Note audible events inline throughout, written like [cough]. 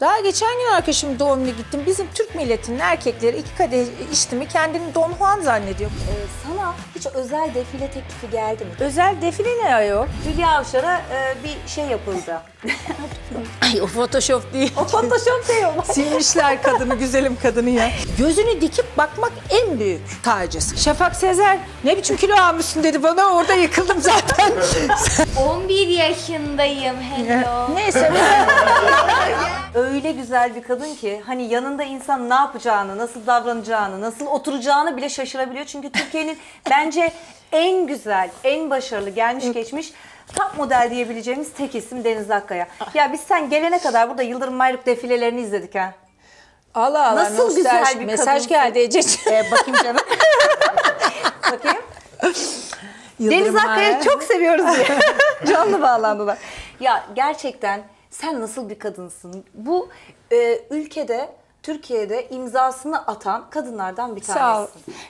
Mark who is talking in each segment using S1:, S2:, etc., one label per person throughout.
S1: Daha geçen gün arkadaşım doğum günü gittim. Bizim Türk milletinin erkekleri iki kadeh içti mi kendini Don Juan zannediyor.
S2: Ee, sana hiç özel defile teklifi geldi mi?
S1: Özel defile ne ayol?
S2: Hülya Avşar'a e, bir şey yapıldı. [laughs]
S1: Ay o photoshop değil.
S2: o Photoshop değil o.
S1: Silmişler kadını, güzelim kadını ya. Gözünü dikip bakmak en büyük tacısı. Şafak Sezer ne biçim kilo almışsın dedi bana orada yıkıldım zaten. [laughs]
S3: 11 yaşındayım hello.
S1: Neyse [laughs]
S2: Öyle güzel bir kadın ki hani yanında insan ne yapacağını, nasıl davranacağını, nasıl oturacağını bile şaşırabiliyor. Çünkü Türkiye'nin [laughs] bence en güzel, en başarılı, gelmiş geçmiş top model diyebileceğimiz tek isim Deniz Akkaya. Ya biz sen gelene kadar burada Yıldırım Mayruk defilelerini izledik ha.
S1: Allah Allah
S2: Nasıl
S1: nostalji.
S2: güzel bir
S1: mesaj
S2: kadınsın.
S1: geldi Ececiğim.
S2: Ee, bakayım canım. [laughs] bakayım. Deniz
S1: Yıldırım
S2: Akkaya'yı
S1: Ay.
S2: çok seviyoruz diye. [laughs] Canlı bağlandılar. Ya gerçekten sen nasıl bir kadınsın? Bu e, ülkede, Türkiye'de imzasını atan kadınlardan bir tanesi.
S1: Sağ ol.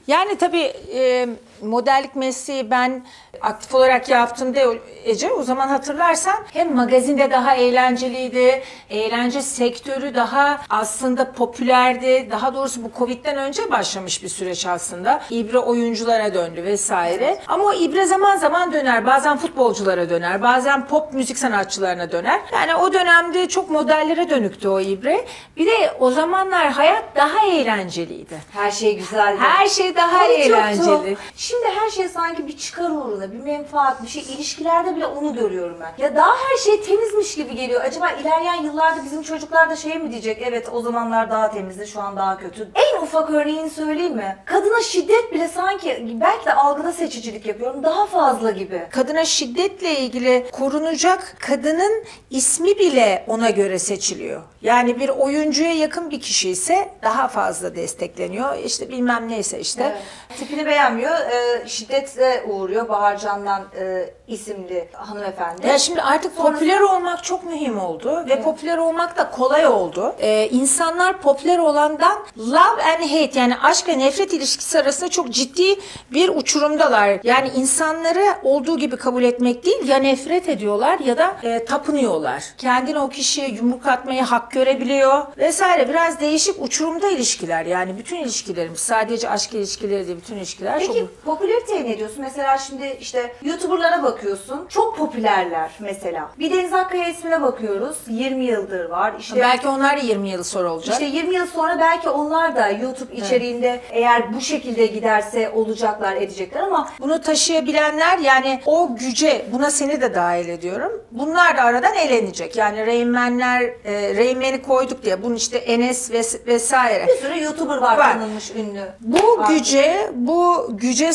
S1: Yani tabii e, modellik mesleği ben aktif olarak yaptığımda Ece o zaman hatırlarsan hem magazinde daha eğlenceliydi, eğlence sektörü daha aslında popülerdi. Daha doğrusu bu Covid'den önce başlamış bir süreç aslında. İbre oyunculara döndü vesaire. Ama o ibre zaman zaman döner. Bazen futbolculara döner, bazen pop müzik sanatçılarına döner. Yani o dönemde çok modellere dönüktü o ibre. Bir de o zamanlar hayat daha eğlenceliydi.
S2: Her şey güzeldi.
S1: Her şey daha
S2: yoktu.
S1: eğlenceli.
S2: Şimdi her şey sanki bir çıkar uğruna, bir menfaat, bir şey ilişkilerde bile onu görüyorum ben. Ya daha her şey temizmiş gibi geliyor. Acaba ilerleyen yıllarda bizim çocuklar da şey mi diyecek? Evet o zamanlar daha temizdi, şu an daha kötü. En ufak örneğini söyleyeyim mi? Kadına şiddet bile sanki belki de algıda seçicilik yapıyorum daha fazla gibi.
S1: Kadına şiddetle ilgili korunacak kadının ismi bile ona göre seçiliyor. Yani bir oyuncuya yakın bir kişi ise daha fazla destekleniyor. İşte bilmem neyse işte.
S2: Tipini beğenmiyor, e, şiddete uğruyor Bahar Candan e, isimli hanımefendi.
S1: Ya şimdi artık
S2: Sonrasında-
S1: popüler olmak çok mühim oldu ve popüler olmak da kolay oldu. Ee, insanlar popüler olandan love and hate yani aşk ve nefret ilişkisi arasında çok ciddi bir uçurumdalar. Yani insanları olduğu gibi kabul etmek değil ya nefret ediyorlar ya da e, tapınıyorlar. Kendini o kişiye yumruk atmayı hak görebiliyor vesaire. Biraz değişik uçurumda ilişkiler yani bütün ilişkilerimiz sadece aşk ilişkileri değil bütün ilişkiler çok
S2: Peki popülariteye ne diyorsun? Mesela şimdi işte YouTuber'lara bakıyorsun. Çok popülerler mesela. Bir Deniz Akkaya ismine bakıyoruz. 20 yıldır var. İşte
S1: Belki onlar da 20 yıl sonra olacak.
S2: işte 20 yıl sonra belki onlar da YouTube içeriğinde eğer bu şekilde giderse olacaklar, edecekler ama
S1: Bunu taşıyabilenler yani o güce buna seni de dahil ediyorum. Bunlar da aradan elenecek. Yani Reynmenler, e, Reynmen'i koyduk diye bunun işte Enes ves- vesaire.
S2: bir sürü YouTuber var,
S1: Var.
S2: tanınmış ünlü.
S1: Bu
S2: Var.
S1: güce, bu güce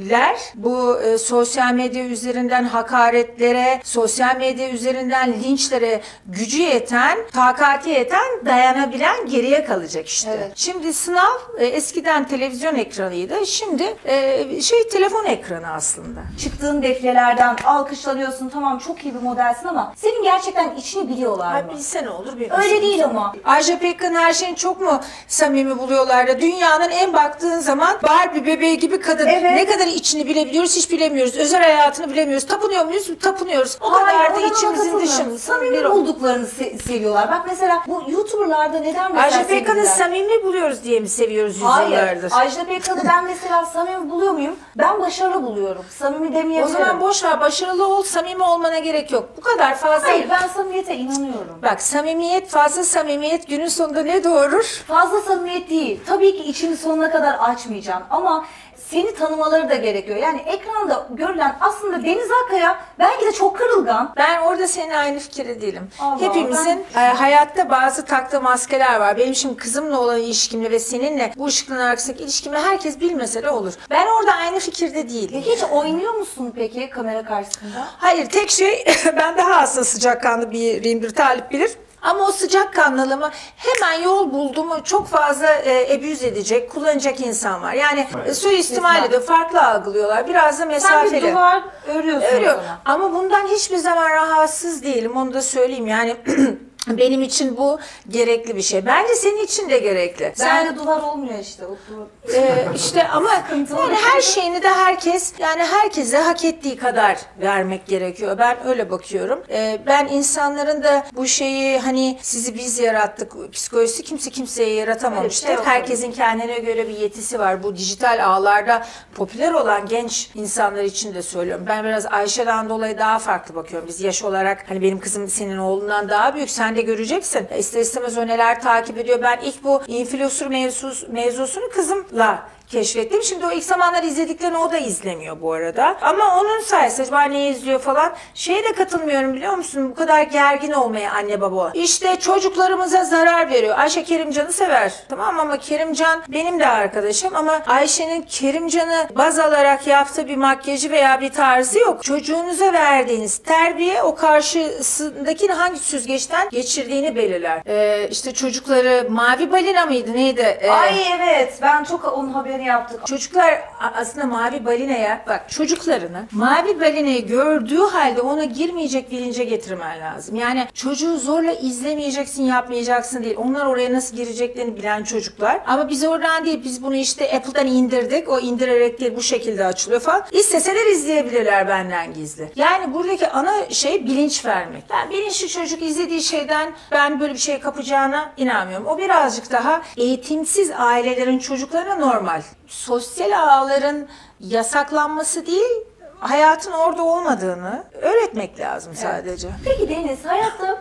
S1: sahipler bu e, sosyal medya üzerinden hakaretlere, sosyal medya üzerinden linçlere gücü yeten, takati yeten, dayanabilen geriye kalacak işte.
S2: Evet.
S1: Şimdi sınav e, eskiden televizyon ekranıydı. Şimdi e, şey telefon ekranı aslında.
S2: Çıktığın defilelerden alkışlanıyorsun tamam çok iyi bir modelsin ama senin gerçekten içini biliyorlar mı?
S1: bilse ne olur bilmese
S2: Öyle değil ama.
S1: Ajda Pekkan her şeyin çok mu samimi buluyorlar da dünyanın en baktığın zaman Barbie bebeği gibi kadın.
S2: Evet.
S1: Ne kadar içini bilebiliyoruz hiç bilemiyoruz. Özel hayatını bilemiyoruz. Tapınıyor muyuz? Tapınıyoruz. O kadar da içimizin dışımızın
S2: Samimi
S1: bir o.
S2: bulduklarını se- seviyorlar. Bak mesela bu YouTuber'larda neden mesela
S1: Ajda Pekkan'ı
S2: sevgililer?
S1: samimi buluyoruz diye mi seviyoruz
S2: Hayır.
S1: yüzyıllardır?
S2: Ajda Pekkan'ı ben mesela samimi buluyor muyum? Ben başarılı buluyorum. Samimi
S1: O
S2: demeyebilirim.
S1: zaman boş ver başarılı ol samimi olmana gerek yok. Bu kadar fazla.
S2: Hayır ben samimiyete inanıyorum.
S1: Bak samimiyet fazla samimiyet günün sonunda ne doğurur?
S2: Fazla samimiyet değil. Tabii ki içini sonuna kadar açmayacağım ama seni tanımaları da gerekiyor. Yani ekranda görülen aslında Deniz Akkaya belki de çok kırılgan.
S1: Ben orada seninle aynı fikirde değilim.
S2: Allah,
S1: Hepimizin e, hayatta bazı taktığı maskeler var. Benim şimdi kızımla olan ilişkimle ve seninle bu ışıkların arkasındaki ilişkimi herkes bilmese de olur. Ben orada aynı fikirde değilim.
S2: Hiç oynuyor musun peki kamera karşısında?
S1: Hayır tek şey [laughs] ben daha aslında sıcakkanlı biriyimdir Talip bilir. Ama o sıcakkanlılığımı hemen yol bulduğumu çok fazla e, abuse edecek, kullanacak insan var. Yani e, suistimal de farklı algılıyorlar. Biraz da
S2: Sen
S1: mesafeli.
S2: bir duvar örüyorsun
S1: Örüyor. Ama bundan hiçbir zaman rahatsız değilim. Onu da söyleyeyim. Yani [clears throat] Benim için bu gerekli bir şey. Bence senin için de gerekli.
S2: Sen de duvar olmuyor işte. O duvar.
S1: Ee, işte ama yani her şeyini de herkes yani herkese hak ettiği kadar vermek gerekiyor. Ben öyle bakıyorum. Ee, ben insanların da bu şeyi hani sizi biz yarattık psikolojisi kimse kimseye yaratamamıştır.
S2: şey.
S1: Herkesin kendine göre bir yetisi var. Bu dijital ağlarda popüler olan genç insanlar için de söylüyorum. Ben biraz Ayşe'den dolayı daha farklı bakıyorum. Biz yaş olarak hani benim kızım senin oğlundan daha büyük. Sen de göreceksin. E, İster istemez o neler takip ediyor. Ben ilk bu influencer mevzus, mevzusunu kızımla keşfettim. Şimdi o ilk zamanlar izlediklerini o da izlemiyor bu arada. Ama onun sayesinde acaba ne izliyor falan. Şeye de katılmıyorum biliyor musun? Bu kadar gergin olmaya anne baba. İşte çocuklarımıza zarar veriyor. Ayşe Kerimcan'ı sever. Tamam ama Kerimcan benim de arkadaşım ama Ayşe'nin Kerimcan'ı baz alarak yaptığı bir makyajı veya bir tarzı yok. Çocuğunuza verdiğiniz terbiye o karşısındakini hangi süzgeçten geçirdiğini belirler. Ee, işte çocukları mavi balina mıydı neydi? Ee,
S2: Ay evet ben çok onun haberini yaptık.
S1: Çocuklar aslında mavi balinaya bak çocuklarını mavi balinayı gördüğü halde ona girmeyecek bilince getirmen lazım. Yani çocuğu zorla izlemeyeceksin yapmayacaksın değil. Onlar oraya nasıl gireceklerini bilen çocuklar. Ama biz oradan değil biz bunu işte Apple'dan indirdik. O indirerek değil bu şekilde açılıyor falan. İsteseler izleyebilirler benden gizli. Yani buradaki ana şey bilinç vermek. Ben bilinçli çocuk izlediği şeyden ben böyle bir şey kapacağına inanmıyorum. O birazcık daha eğitimsiz ailelerin çocuklarına normal. Sosyal ağların yasaklanması değil, hayatın orada olmadığını öğretmek lazım sadece.
S2: Peki Deniz hayatta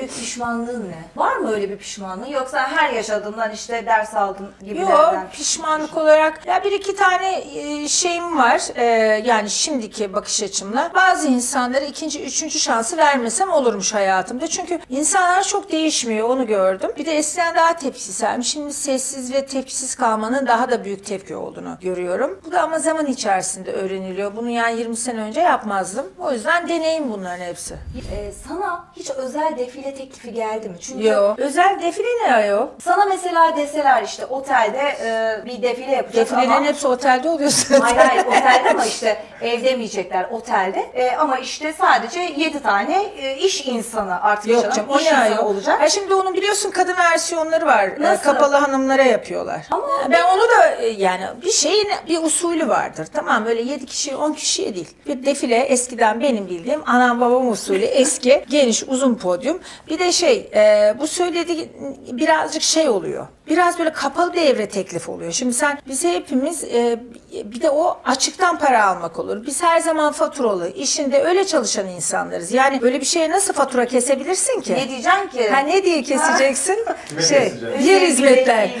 S2: büyük pişmanlığın ne? Var mı öyle bir pişmanlığın? Yoksa her yaşadığından işte ders aldın gibilerden?
S1: Yok pişmanlık olarak ya bir iki tane e, şeyim var E, yani şimdiki bakış açımla. Bazı insanlara ikinci üçüncü şansı vermesem olurmuş hayatımda. Çünkü insanlar çok değişmiyor onu gördüm. Bir de eskiden daha tepkiselmiş şimdi sessiz ve tepkisiz kalmanın daha da büyük tepki olduğunu görüyorum. Bu da ama zaman içerisinde öğreniliyor. Bunu yani 20 sene önce yapmazdım. O yüzden deneyim bunların hepsi.
S2: Ee, sana hiç özel defile teklifi geldi mi? Çünkü
S1: Yo özel defile ne ayol
S2: sana mesela deseler işte otelde e, bir defile yapacağız
S1: defilelerin
S2: ama...
S1: hepsi otelde oluyor zaten.
S2: Hayır hayır [laughs] otelde ama işte ev demeyecekler otelde. E, ama işte sadece 7 tane e, iş insanı artık
S1: Yok canım o
S2: iş
S1: ne
S2: insanı
S1: ayol?
S2: olacak.
S1: Ha şimdi onun biliyorsun kadın versiyonları var. Ee,
S2: Nasıl?
S1: Kapalı hanımlara yapıyorlar.
S2: Ama-
S1: ben onu da e, yani bir şeyin bir usulü vardır. Tamam böyle 7 kişi 10 kişiye değil. Bir defile eskiden benim bildiğim anam babam usulü eski geniş uzun podyum. Bir de şey e, bu söylediği birazcık şey oluyor. Biraz böyle kapalı devre teklif oluyor. Şimdi sen bize hepimiz e, bir de o açıktan para almak olur. Biz her zaman faturalı, işinde öyle çalışan insanlarız. Yani böyle bir şeye nasıl fatura kesebilirsin ki?
S2: Ne diyeceksin ki?
S1: Ha ne diye keseceksin? [laughs] şey, diğer hizmetler. [laughs] [laughs]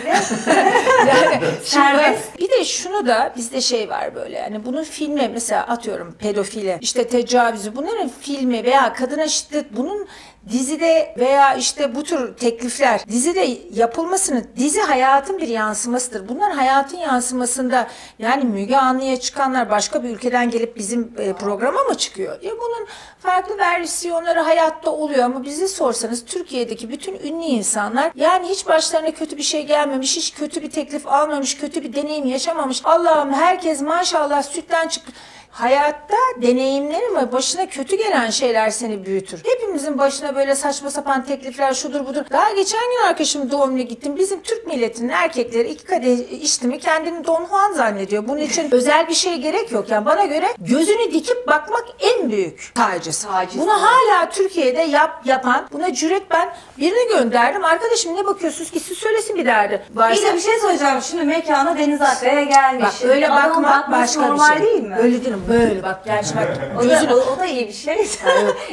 S1: Yani şimdi bir de şunu da bizde şey var böyle yani bunun filmi mesela atıyorum pedofili işte tecavüzü bunların filmi veya kadına şiddet bunun dizide veya işte bu tür teklifler dizide yapılmasını dizi hayatın bir yansımasıdır. Bunlar hayatın yansımasında yani Müge Anlı'ya çıkanlar başka bir ülkeden gelip bizim e, programa mı çıkıyor? Ya bunun farklı versiyonları hayatta oluyor ama bizi sorsanız Türkiye'deki bütün ünlü insanlar yani hiç başlarına kötü bir şey gelmemiş, hiç kötü bir teklif almamış, kötü bir deneyim yaşamamış. Allah'ım herkes maşallah sütten çıkmış. Hayatta deneyimlerin ve başına kötü gelen şeyler seni büyütür. Hepimizin başına böyle saçma sapan teklifler şudur budur. Daha geçen gün arkadaşım doğum gününe gittim. Bizim Türk milletinin erkekleri iki kadeh içti mi kendini Don Juan zannediyor. Bunun için [laughs] özel bir şey gerek yok. Yani bana göre gözünü dikip bakmak en büyük taciz.
S2: Taciz,
S1: Bunu hala Türkiye'de yap yapan buna cüret ben birini gönderdim. Arkadaşım ne bakıyorsunuz ki siz söylesin bir derdi.
S2: İyi
S1: Varsa
S2: de bir şey söyleyeceğim. Şimdi mekana Deniz Akkaya gelmiş.
S1: Bak öyle bakmak
S2: bakması
S1: başka bir
S2: normal
S1: şey.
S2: değil mi?
S1: Öyle değil Böyle bak gerçi bak
S2: O da, o, o da iyi bir şey. [laughs]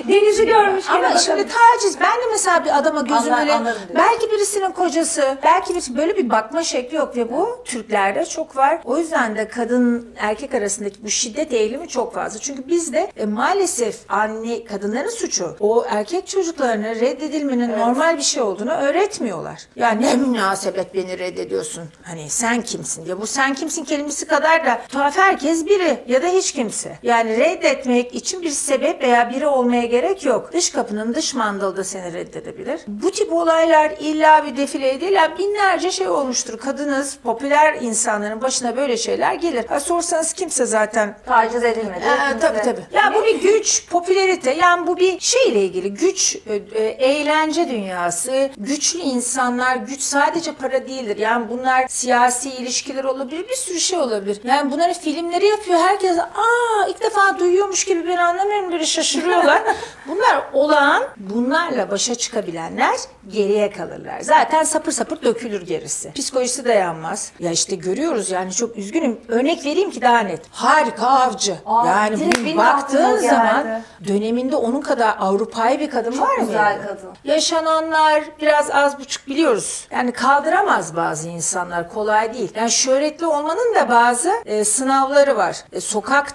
S2: Denizi görmüş.
S1: ama
S2: gene
S1: şimdi taciz. Ben de mesela bir adama gözüm öyle
S2: anlarım diyor.
S1: belki birisinin kocası, belki bir böyle bir bakma şekli yok ve bu Türklerde çok var. O yüzden de kadın erkek arasındaki bu şiddet eğilimi çok fazla. Çünkü bizde e, maalesef anne kadınların suçu. O erkek çocuklarına reddedilmenin normal bir şey olduğunu öğretmiyorlar. Ya ne münasebet beni reddediyorsun. Hani sen kimsin diye. Bu sen kimsin kelimesi kadar da tuhaf herkes biri ya da hiç kimse. Yani reddetmek için bir sebep veya biri olmaya gerek yok. Dış kapının dış mandalı da seni reddedebilir. Bu tip olaylar illa bir defile değil. Yani binlerce şey olmuştur. Kadınız, popüler insanların başına böyle şeyler gelir. Ha, sorsanız kimse zaten
S2: Taciz edilmedi. Kimse-
S1: tabii tabii. Ya bu bir güç, popülerite. Yani bu bir şeyle ilgili. Güç, e, e, eğlence dünyası. Güçlü insanlar, güç sadece para değildir. Yani bunlar siyasi ilişkiler olabilir, bir sürü şey olabilir. Yani bunları filmleri yapıyor. Herkes aa ilk defa duyuyormuş gibi ben anlamıyorum böyle şaşırıyorlar. [laughs] Bunlar olağan. Bunlarla başa çıkabilenler geriye kalırlar. Zaten sapır sapır dökülür gerisi. Psikolojisi dayanmaz. Ya işte görüyoruz yani çok üzgünüm. Örnek vereyim ki daha net. Harika avcı.
S2: Aa,
S1: yani bugün baktığın
S2: aklıma geldi.
S1: zaman döneminde onun kadar Avrupa'yı bir kadın var mı?
S2: güzel kadın.
S1: Yaşananlar biraz az buçuk biliyoruz. Yani kaldıramaz bazı insanlar kolay değil. Yani şöhretli olmanın da bazı e, sınavları var. E,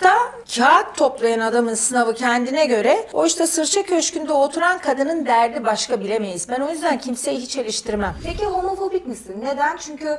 S1: sokakta kağıt toplayan adamın sınavı kendine göre o işte sırça köşkünde oturan kadının derdi başka bilemeyiz. Ben o yüzden kimseyi hiç eleştirmem.
S2: Peki homofobik misin? Neden? Çünkü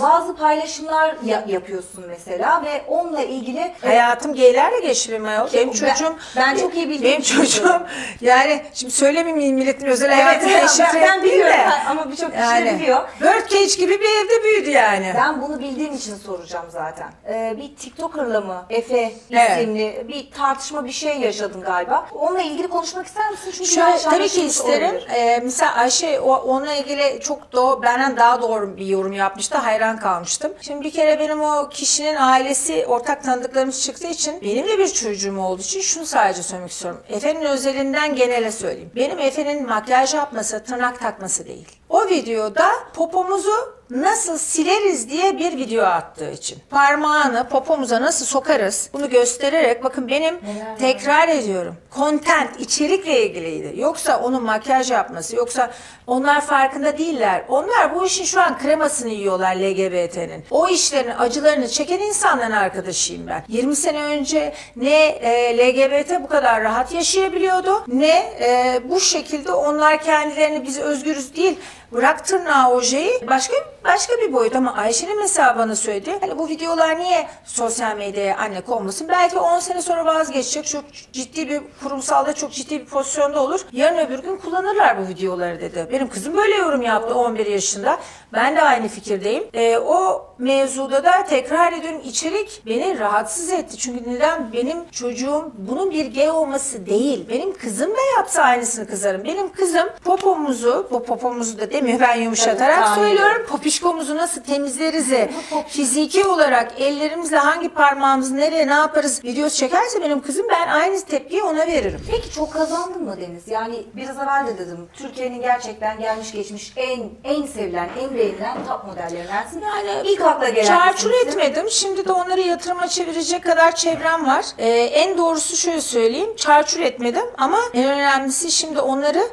S2: bazı paylaşımlar ya- yapıyorsun mesela ve onunla ilgili
S1: Hayatım gaylerle geçiyor ayol. Benim
S2: Ben-
S1: çocuğum...
S2: ben çok iyi bildiğim
S1: Benim
S2: için
S1: çocuğum
S2: söylüyorum.
S1: yani şimdi söylemeyeyim milletin özel hayatını
S2: evet, ben- ben biliyorum
S1: de.
S2: ama birçok kişi de biliyor.
S1: Birdcage gibi bir evde büyüdü yani.
S2: Ben bunu bildiğim için soracağım zaten. Ee, bir TikToker'la mı Efe
S1: Evet.
S2: isimli bir tartışma bir şey yaşadın galiba. Onunla ilgili konuşmak ister misin? Çünkü
S1: Şöyle tabii ki isterim.
S2: olabilir.
S1: Ee, mesela Ayşe o, onunla ilgili çok doğru, benden daha doğru bir yorum yapmıştı. Hayran kalmıştım. Şimdi bir kere benim o kişinin ailesi ortak tanıdıklarımız çıktığı için benim de bir çocuğum olduğu için şunu sadece söylemek istiyorum. Efe'nin özelinden genele söyleyeyim. Benim Efe'nin makyaj yapması, tırnak takması değil. O videoda popomuzu nasıl sileriz diye bir video attığı için. Parmağını popomuza nasıl sokarız bunu göstererek bakın benim
S2: Neler
S1: tekrar ediyorum. Content içerikle ilgiliydi. Yoksa onun makyaj yapması yoksa onlar farkında değiller. Onlar bu işin şu an kremasını yiyorlar LGBT'nin. O işlerin acılarını çeken insanların arkadaşıyım ben. 20 sene önce ne e, LGBT bu kadar rahat yaşayabiliyordu ne e, bu şekilde onlar kendilerini biz özgürüz değil Bırak tırnağı ojeyi başka başka bir boyut ama Ayşe'nin mesela bana söyledi. Hani bu videolar niye sosyal medyaya anne konmasın? Belki 10 sene sonra vazgeçecek. Çok ciddi bir kurumsalda çok ciddi bir pozisyonda olur. Yarın öbür gün kullanırlar bu videoları dedi. Benim kızım böyle yorum yaptı 11 yaşında. Ben de aynı fikirdeyim. Ee, o mevzuda da tekrar ediyorum içerik beni rahatsız etti. Çünkü neden? Benim çocuğum bunun bir gay olması değil. Benim kızım da yapsa aynısını kızarım. Benim kızım popomuzu, bu popomuzu da demiyor ben yumuşatarak
S2: tahmin
S1: söylüyorum. Popişkomuzu nasıl temizleriz? Fiziki olarak ellerimizle hangi parmağımızı nereye ne yaparız videosu çekerse benim kızım ben aynı tepkiyi ona veririm.
S2: Peki çok kazandın mı Deniz? Yani biraz evvel de dedim Türkiye'nin gerçekten gelmiş geçmiş en en sevilen, en beğenilen top modellerindensin.
S1: Yani
S2: ilk akla gelen
S1: Çarçur etmedim. Şimdi de onları yatırıma çevirecek kadar çevrem var. Ee, en doğrusu şöyle söyleyeyim. Çarçur etmedim ama en önemlisi şimdi onları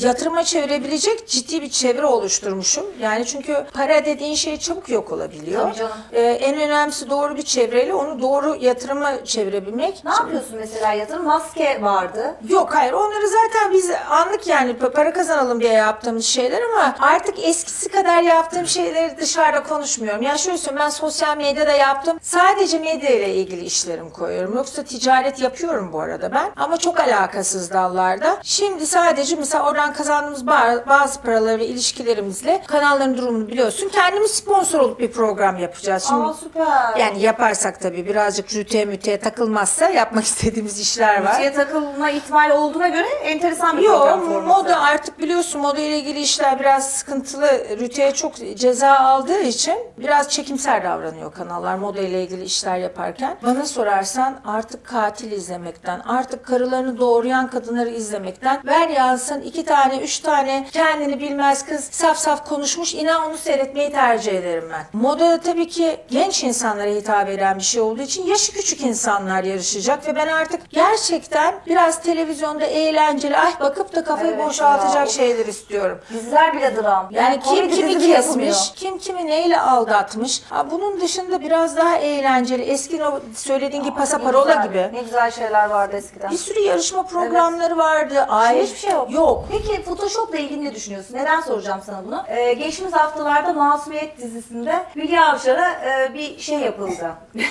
S1: yatırıma çevirebilecek ciddi bir çevre oluşturmuşum. Yani çünkü para dediğin şey çabuk yok olabiliyor.
S2: Tabii canım.
S1: Ee, en önemlisi doğru bir çevreyle onu doğru yatırıma çevirebilmek.
S2: Ne yapıyorsun mesela yatırım? Maske vardı.
S1: Yok hayır onları zaten biz anlık yani pa- para kazanalım diye yaptığımız şeyler ama artık eskisi kadar yaptığım şeyleri dışarıda konuşmuyorum. Ya şöyle söyleyeyim ben sosyal medyada yaptım. Sadece medya ile ilgili işlerim koyuyorum. Yoksa ticaret yapıyorum bu arada ben ama çok alakasız dallarda. Şimdi sadece mesela oradan kazandığımız ba- bazı paraları ve ilişkilerimizle kanalların durumunu biliyorsun. Kendimiz sponsor olup bir program yapacağız. Şimdi
S2: Aa süper.
S1: yani yaparsak tabii birazcık rütüye müteye takılmazsa yapmak [laughs] istediğimiz işler var.
S2: Müziğe takılma ihtimali olduğuna göre enteresan bir program
S1: Yok
S2: formatı.
S1: moda artık biliyorsun moda ile ilgili işler biraz sıkıntılı. Rütüye çok ceza aldığı için biraz çekimser davranıyor kanallar moda ile ilgili işler yaparken. Bana sorarsan artık katil izlemekten, artık karılarını doğrayan kadınları izlemekten ver yansın iki tane, üç tane kendini bilmez kız saf saf konuşmuş inan onu seyretmeyi tercih ederim ben. Moda tabii ki genç insanlara hitap eden bir şey olduğu için yaşı küçük insanlar yarışacak ve ben artık gerçekten biraz televizyonda eğlenceli ay bakıp da kafayı
S2: Evet
S1: boşaltacak
S2: ya.
S1: şeyler istiyorum.
S2: Diziler bile dram.
S1: Yani kim
S2: komedi
S1: kimi
S2: dizi bile yapılmıyor.
S1: kesmiş, kim kimi neyle aldatmış. Ha, bunun dışında biraz daha eğlenceli. Eski o söylediğin gibi
S2: Ne
S1: pasaparola
S2: güzel-
S1: gibi.
S2: Ne güzel şeyler vardı eskiden.
S1: Bir sürü yarışma programları vardı. Aile
S2: hiçbir şey yok.
S1: Yok.
S2: yok. Peki Photoshop'la ilgili ne düşünüyorsun? Neden soracağım sana bunu? Ee, geçtiğimiz haftalarda Masumiyet dizisinde Hülya Avşar'a e, bir şey yapıldı. [laughs]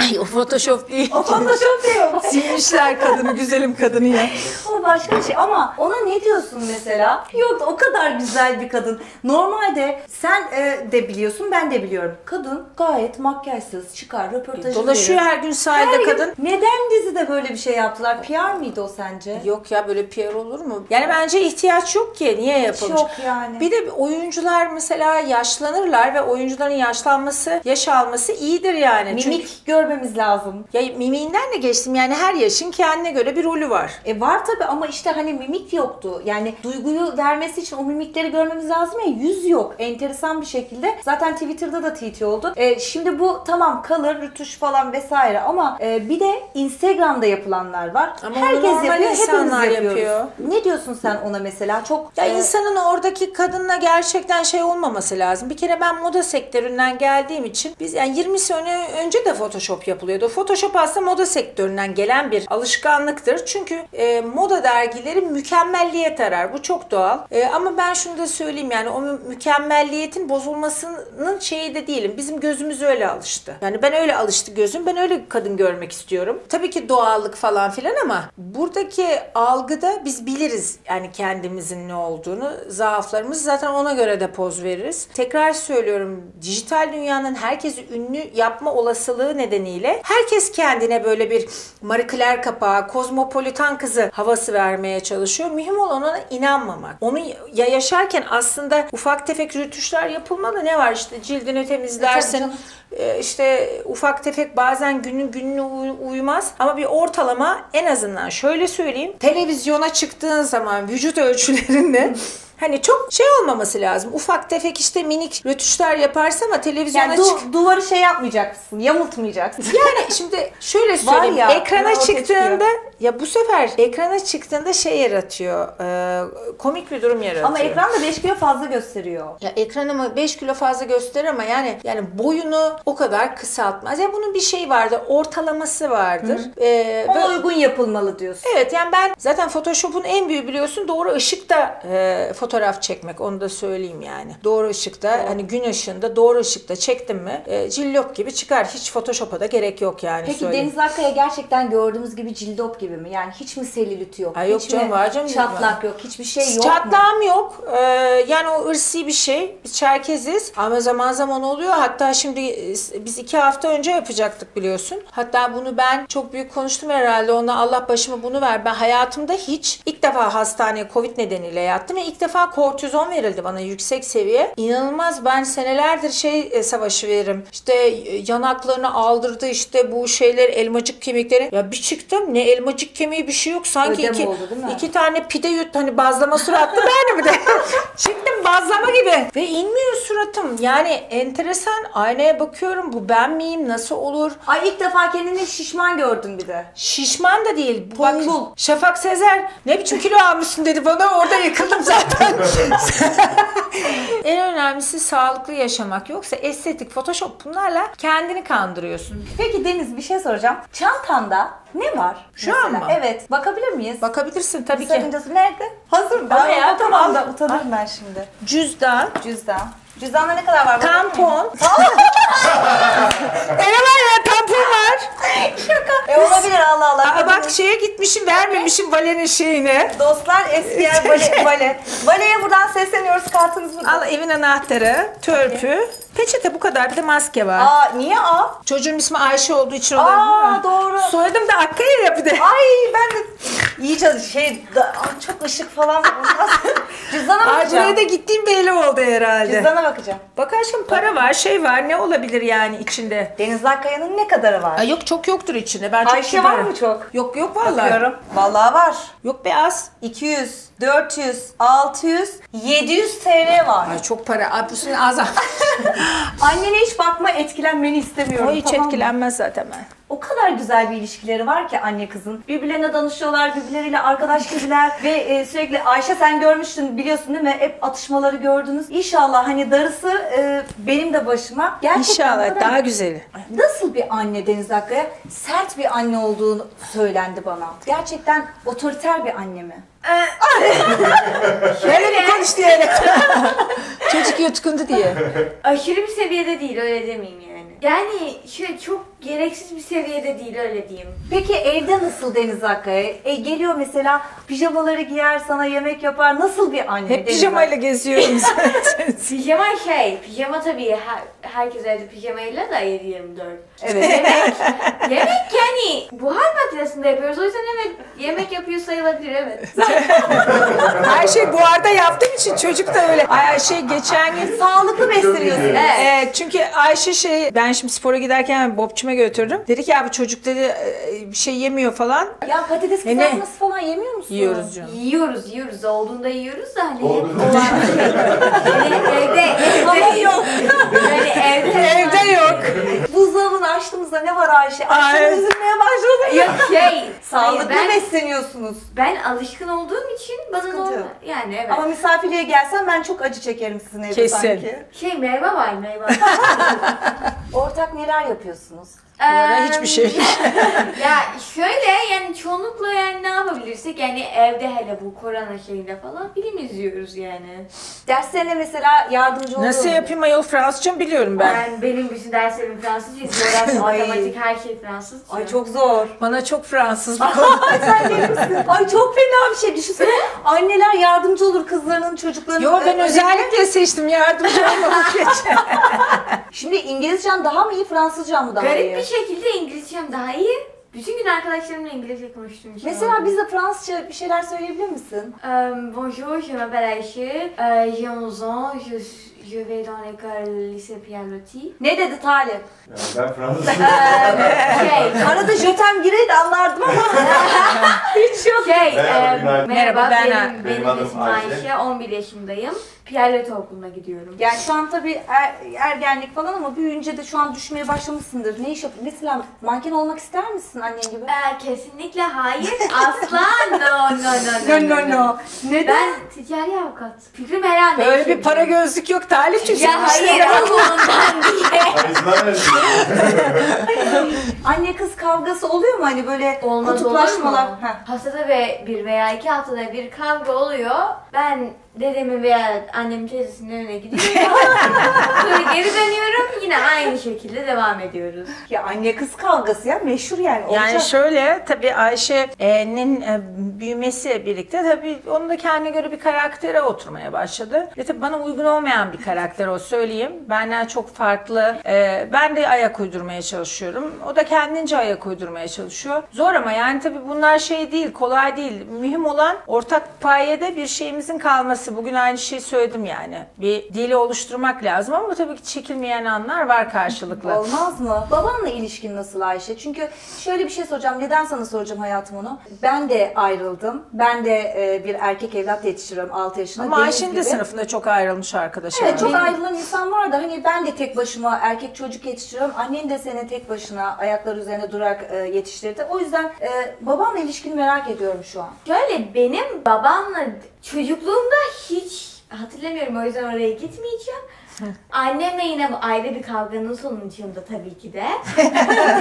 S1: Ay o Photoshop değil.
S2: o Photoshop değil o. [laughs]
S1: Silmişler kadını, güzelim kadını ya.
S2: O başka bir şey ama ona ne diyorsun mesela? Yok o kadar güzel bir kadın. Normalde sen e, de biliyorsun ben de biliyorum. Kadın gayet makyajsız çıkar röportajı
S1: Dolaşıyor
S2: verir.
S1: her gün sahilde
S2: Her gün-
S1: kadın.
S2: Neden dizide böyle bir şey yaptılar? PR mıydı o sence?
S1: Yok ya böyle PR olur mu? Yani bence ihtiyaç yok ki. Niye yapılmış?
S2: Yok yani.
S1: Bir de oyuncular mesela yaşlanırlar ve oyuncuların yaşlanması, yaş alması iyidir yani.
S2: Mimik
S1: Çünkü,
S2: görmemiz lazım.
S1: ya mimiğinden de geçtim yani her yaşın kendine göre bir rolü var.
S2: E var tabi ama işte hani mimik yoktu. Yani duyguyu vermesi için o mimikleri görmemiz lazım ya yüz yok. Enteresan bir şekilde. Zaten Twitter'da da TT oldu. E, şimdi bu tamam kalır, rütuş falan vesaire ama e, bir de Instagram'da yapılanlar var.
S1: Ama
S2: Herkes yapıyor, hepimiz yapıyoruz.
S1: yapıyor.
S2: Ne diyorsun sen ona mesela? Çok
S1: Ya
S2: e,
S1: insanın oradaki kadınla gerçekten şey olmaması lazım. Bir kere ben moda sektöründen geldiğim için biz yani 20 sene önce de Photoshop yapılıyordu. Photoshop aslında moda sektöründen gelen bir alışkanlıktır. Çünkü e, moda dergileri mükemmelliyet arar. Bu çok doğal. E, ama ben şunu da söyleyeyim yani o mü- mükemmelliyetin bozulmasının şeyi de değilim. Bizim gözümüz öyle alıştı. Yani ben öyle alıştı gözüm. Ben öyle kadın görmek istiyorum. Tabii ki doğallık falan filan ama buradaki algıda biz biliriz yani kendimizin ne olduğunu. Zaaflarımız zaten ona göre de poz veririz. Tekrar söylüyorum dijital dünyanın herkesi ünlü yapma olasılığı nedeniyle herkes kendine böyle bir Marie Claire kapağı, kozmopolitan kızı havası vermeye çalışıyor. Mühim olan ona inanmamak. Onu ya yaşarken aslında ufak tefek rütuşlar yapılmalı. Ne var işte cildini temizlersin.
S2: canım.
S1: Ee, işte ufak tefek bazen günün gününe uy- uymaz ama bir ortalama en azından şöyle söyleyeyim televizyona çıktığın zaman vücut ölçülerinde [laughs] hani çok şey olmaması lazım. Ufak tefek işte minik rötuşlar yaparsın ama televizyona
S2: yani du-
S1: çık
S2: duvarı şey yapmayacaksın, yamultmayacaksın. [laughs]
S1: yani şimdi şöyle söyleyeyim.
S2: ya,
S1: ekrana çıktığında ya bu sefer ekrana çıktığında şey yaratıyor. e, komik bir durum yaratıyor.
S2: ama ekranda 5 kilo fazla gösteriyor.
S1: Ya ekranımı 5 kilo fazla gösterir ama yani yani boyunu o kadar kısaltmaz. Ya bunun bir şey vardır, ortalaması vardır. Ee,
S2: Ona
S1: ve-
S2: uygun yapılmalı diyorsun.
S1: Evet yani ben zaten Photoshop'un en büyüğü biliyorsun doğru ışıkta e, fotoğraf çekmek onu da söyleyeyim yani. Doğru ışıkta hani gün ışığında doğru ışıkta çektim mi e, cillop gibi çıkar. Hiç Photoshop'a da gerek yok yani
S2: Peki
S1: söyleyeyim.
S2: Deniz Akkaya gerçekten gördüğümüz gibi cildop gibi mi? Yani hiç mi selülit yok?
S1: Ay yok
S2: hiç
S1: canım,
S2: mi
S1: canım.
S2: çatlak yok? Hiçbir şey yok mu?
S1: Çatlağım yok. Ee, yani o ırsi bir şey. Biz Çerkeziz. Ama zaman zaman oluyor. Hatta şimdi e, biz iki hafta önce yapacaktık biliyorsun. Hatta bunu ben çok büyük konuştum herhalde. Ona Allah başıma bunu ver. Ben hayatımda hiç ilk defa hastaneye Covid nedeniyle yattım ve ilk defa kortizon verildi bana yüksek seviye. İnanılmaz ben senelerdir şey e, savaşı veririm. İşte e, yanaklarını aldırdı işte bu şeyler elmacık kemikleri. Ya bir çıktım ne elmacık kemiği bir şey yok. Sanki
S2: Ödem
S1: iki,
S2: oldu mi?
S1: iki tane pide yut hani bazlama suratlı ben bir de. [laughs] Çıktım bazlama gibi. Ve inmiyor suratım. Yani enteresan. Aynaya bakıyorum. Bu ben miyim? Nasıl olur?
S2: Ay ilk defa kendini şişman gördüm bir de.
S1: Şişman da değil. Bak. Şafak Sezer ne biçim kilo almışsın dedi bana. Orada yıkıldım zaten. [laughs] en önemlisi sağlıklı yaşamak. Yoksa estetik, photoshop bunlarla kendini kandırıyorsun.
S2: Peki Deniz bir şey soracağım. Çantanda ne var?
S1: Şu an mı?
S2: Evet. Bakabilir miyiz?
S1: Bakabilirsin tabii ki.
S2: Sakıncası nerede? Hazır.
S1: Ama
S2: Ben
S1: ya,
S2: unutamam da
S1: tamam.
S2: utanırım ben şimdi.
S1: Cüzdan,
S2: Cüzdan. Cüzdanda ne kadar var? bakabilir miyim?
S1: tampon. [laughs] evet var ya tampon var. [laughs]
S2: E olabilir Allah Allah.
S1: Aa, bak şeye gitmişim vermemişim valenin şeyini.
S2: Dostlar eski yer vale. [laughs] vale. Valeye buradan sesleniyoruz kartınız burada.
S1: Al evin anahtarı, törpü, peçete bu kadar bir de maske var.
S2: Aa niye A?
S1: Çocuğun ismi Ayşe olduğu için o da-
S2: Aa doğru.
S1: Soyadım da Akkaya ya bir de.
S2: Ay ben de iyi çalış şey da, Aa, çok ışık falan olmaz. [laughs] Cüzdana bakacağım.
S1: buraya da gittiğim belli oldu herhalde.
S2: Cüzdana bakacağım.
S1: Bak aşkım para var, şey var. Ne olabilir yani içinde?
S2: Deniz Akkaya'nın ne kadarı var?
S1: Ay yok çok yoktur içinde. Ben çok
S2: Ayşe var
S1: kibarım.
S2: mı çok?
S1: Yok yok vallahi.
S2: Bakıyorum. Vallahi var.
S1: Yok be az.
S2: 200, 400, 600, 700 TL var.
S1: Ay çok para. Ay bu sene az. [laughs]
S2: Annene hiç bakma etkilenmeni istemiyorum.
S1: o hiç
S2: tamam mı?
S1: etkilenmez zaten ben.
S2: O kadar güzel bir ilişkileri var ki anne kızın. Birbirlerine danışıyorlar, birbirleriyle arkadaş gibiler ve e, sürekli Ayşe sen görmüştün biliyorsun değil mi? Hep atışmaları gördünüz. İnşallah hani darısı e, benim de başıma. Gerçekten
S1: İnşallah
S2: kadar-
S1: daha güzeli.
S2: Nasıl bir anne Deniz Akkaya? Sert bir anne olduğunu söylendi bana. Gerçekten otoriter bir anne mi? [laughs]
S1: Böyle bir konuş diyerek. [laughs] Çocuk yutkundu diye.
S3: Aşırı bir seviyede değil öyle demeyeyim yani. Yani şöyle çok gereksiz bir seviyede değil öyle diyeyim.
S2: Peki evde nasıl Deniz Akkaya? E, geliyor mesela pijamaları giyer sana yemek yapar. Nasıl bir anne?
S1: Hep
S2: Deniz
S1: pijamayla geziyorum. [laughs]
S3: Pijama şey, pijama tabii her, herkes evde pijamayla da 7-24.
S2: Evet.
S3: Yemek, yemek yani buhar makinesinde yapıyoruz. O yüzden evet yemek yapıyor sayılabilir evet. [laughs]
S1: Her şey buharda yaptığım için çocuk da öyle. Ay Ayşe geçen gün
S2: Sağlıklı besleniyorsun.
S3: Evet.
S1: Evet çünkü Ayşe şey ben şimdi spora giderken bobçuma götürdüm. Dedi ki abi çocuk dedi e, bir şey yemiyor falan.
S2: Ya patates
S1: E ne?
S2: kızartması falan yemiyor musun?
S1: Yiyoruz canım.
S3: Yiyoruz, yiyoruz. Olduğunda yiyoruz da hani
S4: Olduğunda
S3: şey. [laughs] Evde, evde yok. Yani evde. [laughs]
S1: Evde yok.
S2: Buzdolabını açtığımızda ne var Ayşe?
S1: Ay.
S2: Ayşe üzülmeye başladı.
S3: Yok şey. [laughs]
S2: Sağlıklı
S3: ben,
S2: besleniyorsunuz.
S3: ben alışkın olduğum için bana
S2: Sıkıntı
S3: normal. Yani evet.
S2: Ama misafirliğe gelsen ben çok acı çekerim sizin evde
S1: Kesin.
S2: sanki.
S3: Şey meyve var meyve.
S2: Ortak neler yapıyorsunuz?
S1: Bu ara
S3: Eee,
S1: hiçbir şey. [laughs]
S3: ya şöyle yani çoğunlukla yani ne yapabilirsek yani evde hele bu korona şeyinde falan film izliyoruz yani.
S2: Derslerine mesela yardımcı oluyor
S1: Nasıl yapayım ayol Fransızca biliyorum ben.
S3: Ben benim bütün derslerim Fransızca, coğrafya, matematik her şey Fransızca.
S2: Ay çok zor.
S1: Bana çok Fransız [laughs] bu konu.
S2: Ay sen deli misin? Ay çok fena bir şey. Düşünsene anneler yardımcı olur kızlarının çocuklarının.
S1: Yo ben özellikle seçtim yardımcı olmamak için. [laughs]
S2: Şimdi İngilizcen daha mı iyi Fransızcan mı daha
S3: Garip
S2: iyi?
S3: bir şekilde İngilizcem daha iyi. Bütün gün arkadaşlarımla İngilizce konuştuğum için.
S2: Mesela bize Fransızca bir şeyler söyleyebilir misin?
S3: Euh, bonjour, je m'appelle Ayşe. Euh, J'ai 11 ans. Je, je vais dans l'école lycée Pierre Loti.
S2: Ne dedi Talip?
S4: Ben Fransız. [laughs]
S3: şey, [laughs]
S2: Arada jötem gireydi anlardım ama [laughs] hiç yok.
S3: şey,
S4: Merhaba,
S3: e, merhaba,
S1: Merhaba, ben-
S3: benim,
S4: benim
S3: benim,
S4: adım
S3: ismim
S4: Ayşe.
S3: Ayşe. 11 yaşındayım. Pierre Loti okuluna gidiyorum.
S2: Yani şu an tabii er- ergenlik falan ama büyüyünce de şu an düşmeye başlamışsındır. Ne iş yap? Mesela manken olmak ister misin annen gibi?
S3: Ee, kesinlikle hayır. Asla no no no
S2: No no no. Neden?
S3: Ben ticari avukat. Fikrim herhalde.
S1: Böyle bir para gözlük yok Talip'ciğim.
S3: Ya hayır ondan diye.
S2: Anne kız kavgası oluyor mu hani böyle
S3: Olmaz olur
S2: kutuplaşmalar?
S3: mu?
S2: Heh.
S3: Haftada ve bir veya iki haftada bir kavga oluyor. Ben dedemin veya annemin teyzesinin önüne gidiyorum. [laughs] Sonra geri dönüyorum. Yine aynı şekilde devam ediyoruz.
S2: Ya anne kız kavgası ya meşhur yani.
S1: Yani
S2: Olacak.
S1: şöyle tabii Ayşe'nin e, büyümesiyle birlikte tabii onun da kendine göre bir karaktere oturmaya başladı. Ve tabii bana uygun olmayan bir karakter o söyleyeyim. Benden çok farklı. E, ben de ayak uydurmaya çalışıyorum. O da kendince ayak uydurmaya çalışıyor. Zor ama yani tabii bunlar şey değil, kolay değil. Mühim olan ortak payede bir şeyimizin kalması. Bugün aynı şeyi söyledim yani. Bir dili oluşturmak lazım ama tabii ki çekilmeyen anlar var karşılıklı.
S2: Olmaz mı? Babanla ilişkin nasıl Ayşe? Çünkü şöyle bir şey soracağım. Neden sana soracağım hayatım onu? Ben de ayrıldım. Ben de e, bir erkek evlat yetiştiriyorum 6 yaşında.
S1: Ama
S2: Deniz
S1: Ayşe'nin de
S2: gibi.
S1: sınıfında çok ayrılmış arkadaşı
S2: Evet
S1: var.
S2: çok ayrılan insan var da hani ben de tek başıma erkek çocuk yetiştiriyorum. Annen de seni tek başına ayaklar üzerine durarak e, yetiştirdi. O yüzden e, babamla ilişkini merak ediyorum şu an.
S3: Şöyle benim babamla çocukluğumda hiç hatırlamıyorum o yüzden oraya gitmeyeceğim. [laughs] Annemle yine bu ayrı bir kavganın sonucunda tabii ki de. [laughs]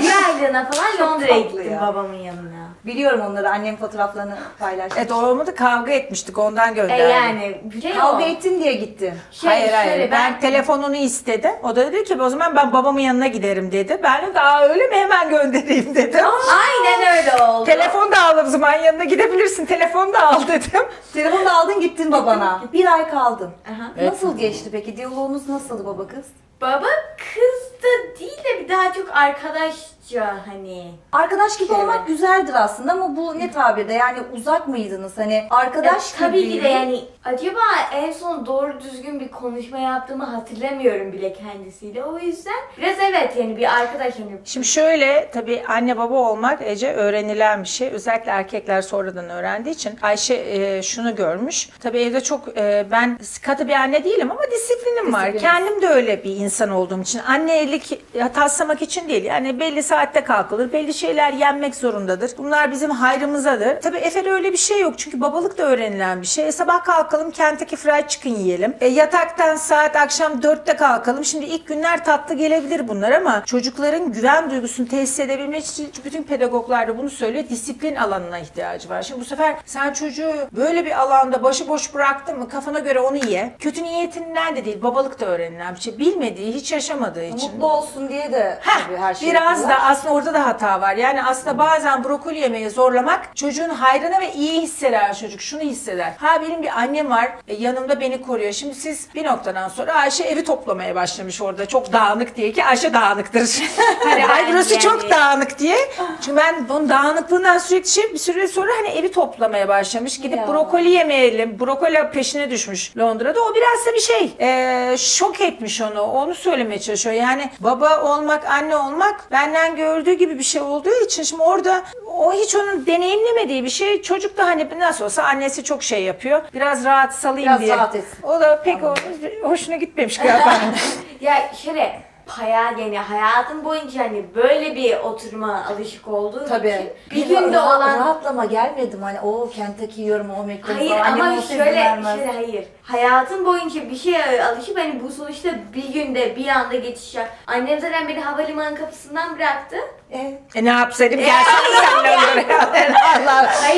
S3: bir aylığına falan Londra'ya
S2: tatlı
S3: gittim
S2: ya.
S3: babamın yanına.
S2: Biliyorum onları annem fotoğraflarını paylaştı.
S1: Evet olmadı kavga etmiştik ondan
S3: E
S1: gönderdim.
S3: yani bir şey
S2: Kavga
S3: o.
S2: ettin diye gittin.
S3: Şey,
S1: hayır hayır
S3: şöyle
S1: ben, telefonunu istedi. O da dedi ki o zaman ben babamın yanına giderim dedi. Ben dedim ki aa öyle mi hemen göndereyim dedim.
S3: Aynen öyle oldu.
S1: Telefon da al o zaman yanına gidebilirsin. Telefonu da al dedim.
S2: Telefonu da aldın gittin babana. Bir ay kaldın.
S3: Aha.
S2: Nasıl geçti peki? Diyaloğunuz nasıldı baba kız?
S3: Baba kız da değil de bir daha çok arkadaşça hani.
S2: Arkadaş gibi
S3: Şey.
S2: olmak güzeldir aslında ama bu ne tabirde yani uzak mıydınız hani arkadaş
S3: E, tabii
S2: gibi
S3: ki de yani acaba en son doğru düzgün bir konuşma yaptığımı hatırlamıyorum bile kendisiyle. O yüzden biraz evet yani bir arkadaş hani
S1: Şimdi şöyle tabii anne baba olmak Ece öğrenilen bir şey. Özellikle erkekler sonradan öğrendiği için Ayşe e, şunu görmüş. Tabii evde çok e, ben katı bir anne değilim ama disiplinim var. Kendim de öyle bir insan olduğum için annelik taslamak için değil. Yani belli saatte kalkılır. Belli şeyler yenmek zorundadır. Bunlar bizim hayrımızadır. Tabii Efe'de öyle bir şey yok. Çünkü babalık da öğrenilen bir şey. E, sabah kalkalım Kentucky Fried Chicken yiyelim. E, yataktan saat akşam 4'te kalkalım. Şimdi ilk günler tatlı gelebilir bunlar ama çocukların güven duygusunu tesis edebilmek için bütün pedagoglar da bunu söylüyor. Disiplin alanına ihtiyacı var. Şimdi bu sefer sen çocuğu böyle bir alanda başıboş bıraktın mı kafana göre onu ye. Kötü niyetinden de değil. Babalık da öğrenilen bir şey. Bilmediği, hiç yaşamadığı için.
S2: Mutlu olsun diye de
S1: Heh,
S2: tabii her şey
S1: biraz
S2: yapıyorlar.
S1: da aslında orada da hata var. Yani aslında bazen brokoli yemeye zorlamak çocuğun hayrına ve iyi hisseder çocuk. Şunu hisseder. Ha benim bir annem var e, yanımda beni koruyor. Şimdi siz bir noktadan sonra Ayşe evi toplamaya başlamış orada. Çok dağınık diye ki Ayşe dağınıktır. [laughs] hani ay burası
S3: Yani.
S1: çok dağınık diye. Çünkü ben bunun dağınıklığından sürekli şey bir süre sonra hani evi toplamaya başlamış. Gidip
S2: Ya.
S1: brokoli yemeyelim. Brokoli peşine düşmüş Londra'da. O biraz da bir şey. e, şok etmiş onu. Onu söylemeye çalışıyor. Yani baba olmak, anne olmak benden gördüğü gibi bir şey olduğu için şimdi orada o hiç onun deneyimlemediği bir şey. Çocuk da hani nasıl olsa annesi çok şey yapıyor. Biraz rahat salayım
S2: Biraz
S1: diye.
S2: rahat etsin.
S1: O da pek o, hoşuna gitmemiş galiba. [laughs]
S3: Ya şöyle hayal yani hayatım boyunca hani böyle bir oturma alışık olduğum
S2: Tabii.
S3: için bir günde
S2: rahat-
S3: olan
S2: rahatlama gelmedim hani o Kentucky yiyorum o McDonald's
S3: Hayır
S2: Annem
S3: ama
S2: olsa izin
S3: şöyle,
S2: vermez.
S3: şöyle hayır. Hayatım boyunca bir şeye alışıp hani bu sonuçta bir günde bir anda geçiş yap. Annem zaten beni havalimanı kapısından bıraktı.
S2: E,
S1: e ne yapsaydım gelsene sen [laughs] Londra'ya. [laughs] Allah.
S3: Hayır.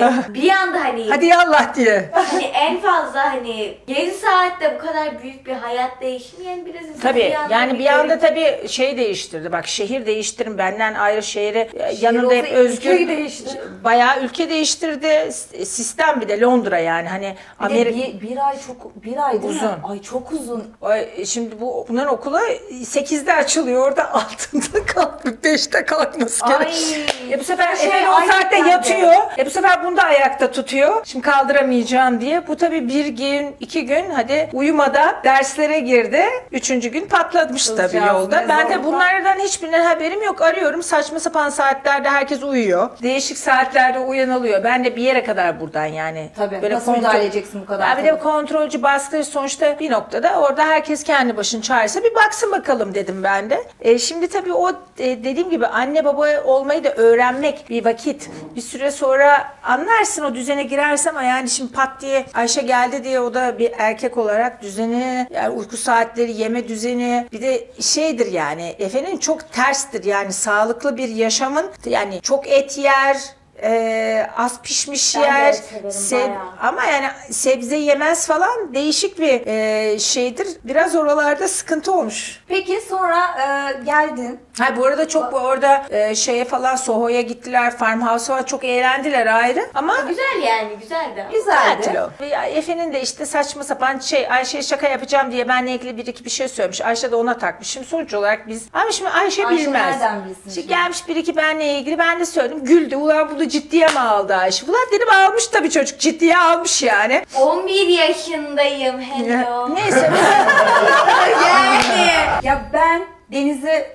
S3: Hani bir anda hani
S1: Hadi yallah diye.
S3: hani en fazla hani 7 saatte bu kadar büyük bir hayat değişmeyen biraz insan
S1: Tabii yani bir anda tabii şey değiştirdi. Bak şehir değiştirin benden ayrı şehre e, yanında hep
S2: olsa
S1: özgür.
S2: ülkeyi değiştir.
S1: Bayağı ülke değiştirdi. S- Sistem bir de Londra yani hani
S2: bir, de
S1: Amerika
S2: bir, bir ay çok bir ay değil mi?
S1: Uzun.
S2: Ay çok uzun.
S1: Ay, Şimdi bu bunların okulu 8'de açılıyor orada altında kalkıp 5'te kalkması
S2: Ay.
S1: gerekiyor. E bu sefer
S2: Şey,
S1: Efe o
S2: aynı
S1: saatte yatıyor. E bu sefer bunu da ayakta tutuyor. Şimdi kaldıramayacağım diye. Bu tabii bir gün, iki gün hadi uyumadan derslere girdi. Üçüncü gün patlamış tabii yolda. Ben de bunlardan hiçbirinden haberim yok. Arıyorum saçma sapan saatlerde herkes uyuyor. Değişik saatlerde uyanılıyor. Ben de bir yere kadar buradan yani.
S2: Tabii. Nasıl müdahale edeceksin bu kadar?
S1: Ya bir de kontrolcü baskı sonuçta bir noktada orada herkes kendi başını çağırsa bir baksın bakalım dedim ben de. E, şimdi tabii o e, dediğim gibi anne baba olmayı da öğrenmek bir vakit. Bir süre sonra anlarsın o düzene girersen ama yani şimdi pat diye Ayşe geldi diye o da bir erkek olarak düzeni yani uyku saatleri yeme düzeni bir de şeydir yani Efe'nin çok terstir yani sağlıklı bir yaşamın yani çok et yer e, az pişmiş
S3: Ben
S1: yer
S3: severim
S1: se-
S3: bayağı.
S1: ama yani sebze yemez falan değişik bir e, şeydir. Biraz oralarda sıkıntı olmuş.
S2: Peki sonra e, geldin.
S1: Ha bu arada çok bu orada e, şeye falan Soho'ya gittiler, Farmhouse'a çok eğlendiler ayrı. Ama
S3: Güzel yani güzeldi.
S2: Güzeldi.
S1: Tatil o. Ve Efe'nin de işte saçma sapan şey Ayşe'ye şaka yapacağım diye benle ilgili bir iki bir şey söylemiş. Ayşe de ona takmış. Şimdi sonuç olarak biz ama şimdi Ayşe,
S2: Ayşe
S1: bilmez.
S2: nereden bilsin
S1: Şimdi
S2: şimdi?
S1: gelmiş bir iki benle ilgili ben de söyledim. Güldü. Ulan bunu ciddiye mi aldı Ayşe? Ulan dedim almış tabii çocuk. Ciddiye almış yani.
S3: 11 yaşındayım hello.
S1: Neyse. [laughs]
S3: yani.
S2: Ya ben Deniz'i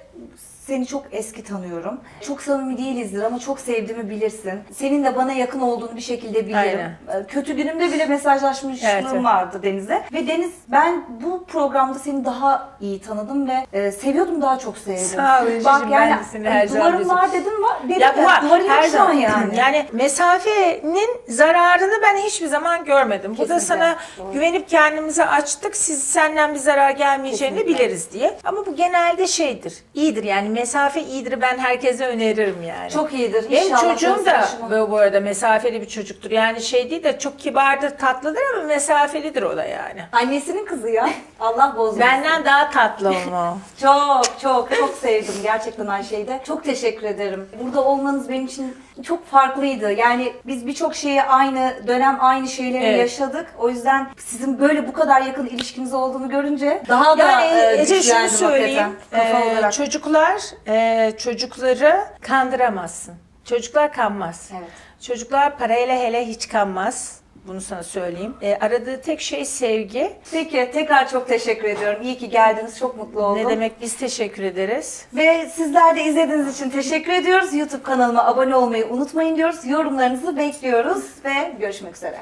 S2: seni çok eski tanıyorum. Çok samimi değilizdir ama çok sevdiğimi bilirsin. Senin de bana yakın olduğunu bir şekilde bilirim. Ee, Kötü günümde bile mesajlaşmışlığım
S1: Evet, evet.
S2: vardı Deniz'e. Ve Deniz ben bu programda seni daha iyi tanıdım ve e, seviyordum daha çok sevdim.
S1: Sağ ol Ececiğim,
S2: Bak
S1: ben
S2: yani
S1: de seni her zaman
S2: duvarım var dedim var. Dedim,
S1: Ya bu var.
S2: duvarın yok
S1: Her zaman
S2: yani.
S1: yani. mesafenin zararını ben hiçbir zaman görmedim. Bu da
S2: Kesinlikle.
S1: sana
S2: Doğru.
S1: güvenip kendimizi açtık. Siz senden bir zarar gelmeyeceğini
S2: Kesinlikle.
S1: biliriz diye. Ama bu genelde şeydir. İyidir yani mesafe iyidir. Ben herkese öneririm yani.
S2: Çok iyidir.
S1: Benim
S2: İnşallah
S1: çocuğum da
S2: karşılaşma-
S1: bu arada mesafeli bir çocuktur. Yani şey değil de çok kibardır, tatlıdır ama mesafelidir o da yani.
S2: Annesinin kızı ya. [laughs] Allah bozmasın.
S1: Benden daha tatlı ama. [laughs]
S2: Çok çok çok sevdim gerçekten Ayşe'yi de. Çok teşekkür ederim. Burada olmanız benim için çok farklıydı. Yani biz birçok şeyi aynı dönem aynı şeyleri
S1: Evet.
S2: yaşadık. O yüzden sizin böyle bu kadar yakın ilişkiniz olduğunu görünce daha da
S1: Yani
S2: e,
S1: Ece şunu söyleyeyim.
S2: hakikaten, kafa olarak.
S1: çocuklar e, çocukları kandıramazsın. Çocuklar kanmaz.
S2: Evet.
S1: Çocuklar parayla hele hiç kanmaz. Bunu sana söyleyeyim. E, aradığı tek şey sevgi.
S2: Peki tekrar çok teşekkür ediyorum. İyi ki geldiniz. Çok mutlu oldum.
S1: Ne demek biz teşekkür ederiz.
S2: Ve sizler de izlediğiniz için teşekkür ediyoruz. YouTube kanalıma abone olmayı unutmayın diyoruz. Yorumlarınızı bekliyoruz ve görüşmek üzere.